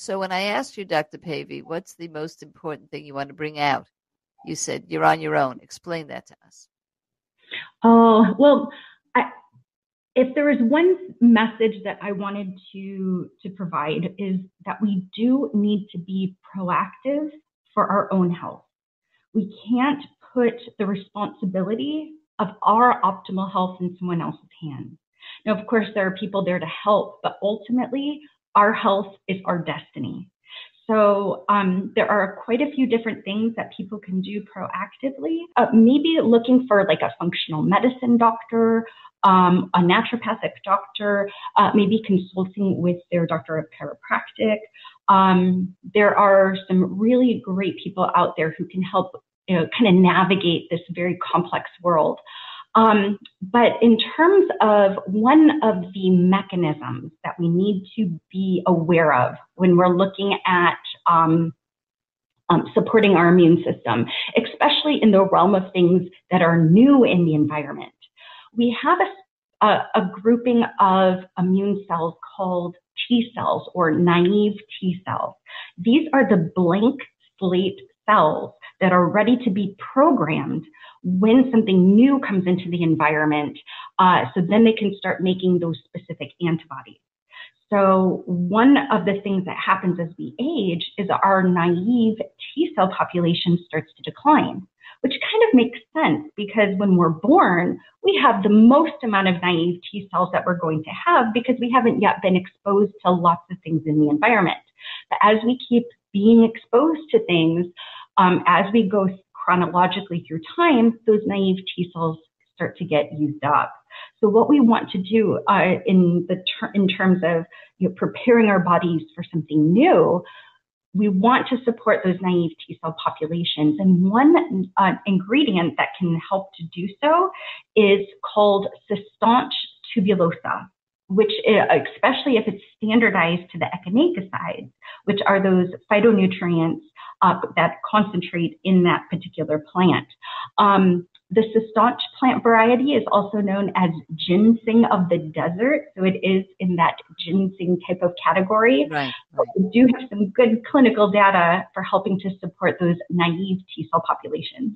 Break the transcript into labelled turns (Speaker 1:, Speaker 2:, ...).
Speaker 1: So when I asked you, Dr. Pavey, what's the most important thing you want to bring out? You said you're on your own. Explain that to us.
Speaker 2: Oh, well, I, if there is one message that I wanted to to provide is that we do need to be proactive for our own health. We can't put the responsibility of our optimal health in someone else's hands. Now, of course, there are people there to help, but ultimately, our health is our destiny. So um, there are quite a few different things that people can do proactively. Uh, maybe looking for like a functional medicine doctor, um, a naturopathic doctor, uh, maybe consulting with their doctor of chiropractic. Um, there are some really great people out there who can help you know, kind of navigate this very complex world. Um, but in terms of one of the mechanisms that we need to be aware of when we're looking at um, um, supporting our immune system, especially in the realm of things that are new in the environment, we have a, a, a grouping of immune cells called T cells or naive T cells. These are the blank slate cells that are ready to be programmed when something new comes into the environment. Uh, so then they can start making those specific antibodies. So one of the things that happens as we age is our naive T cell population starts to decline, which kind of makes sense because when we're born, we have the most amount of naive T cells that we're going to have because we haven't yet been exposed to lots of things in the environment. But as we keep being exposed to things, um, as we go chronologically through time, those naive T cells start to get used up. So what we want to do uh, in the ter- in terms of you know, preparing our bodies for something new, we want to support those naive T cell populations. And one uh, ingredient that can help to do so is called Cistanche tubulosa, which uh, especially if it's standardized to the echinacosides, which are those phytonutrients that concentrate in that particular plant. Um, the Cistanche plant variety is also known as ginseng of the desert, so it is in that ginseng type of category. Right, right. We do have some good clinical data for helping to support those naive T cell populations.